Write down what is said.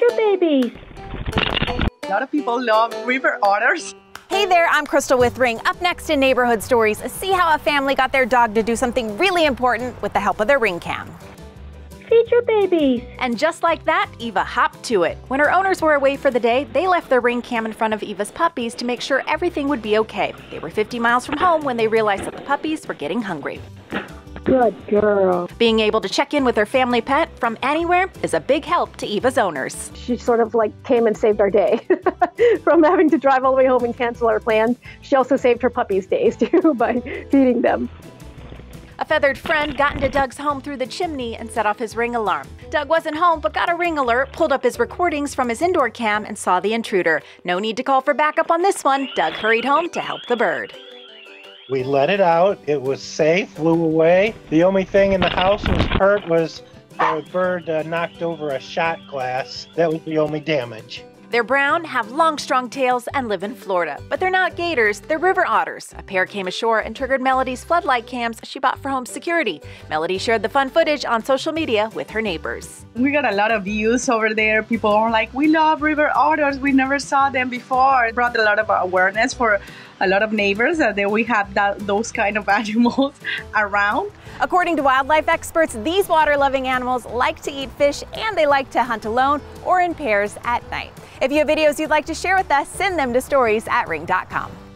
your babies. A lot of people love river otters. Hey there, I'm Crystal with Ring. Up next in Neighborhood Stories, see how a family got their dog to do something really important with the help of their Ring Cam. Feed your babies. And just like that, Eva hopped to it. When her owners were away for the day, they left their ring cam in front of Eva's puppies to make sure everything would be okay. They were 50 miles from home when they realized that the puppies were getting hungry. Good girl. Being able to check in with her family pet from anywhere is a big help to Eva's owners. She sort of like came and saved our day from having to drive all the way home and cancel our plans. She also saved her puppies' days too by feeding them. A feathered friend got into Doug's home through the chimney and set off his ring alarm. Doug wasn't home but got a ring alert, pulled up his recordings from his indoor cam, and saw the intruder. No need to call for backup on this one. Doug hurried home to help the bird. We let it out. It was safe, flew away. The only thing in the house was hurt was the bird uh, knocked over a shot glass. That was the only damage. They're brown, have long, strong tails, and live in Florida. But they're not gators, they're river otters. A pair came ashore and triggered Melody's floodlight cams she bought for home security. Melody shared the fun footage on social media with her neighbors. We got a lot of views over there. People are like, we love river otters. We never saw them before. It brought a lot of awareness for a lot of neighbors that we have that, those kind of animals around. According to wildlife experts, these water-loving animals like to eat fish and they like to hunt alone or in pairs at night. If you have videos you'd like to share with us, send them to stories at ring.com.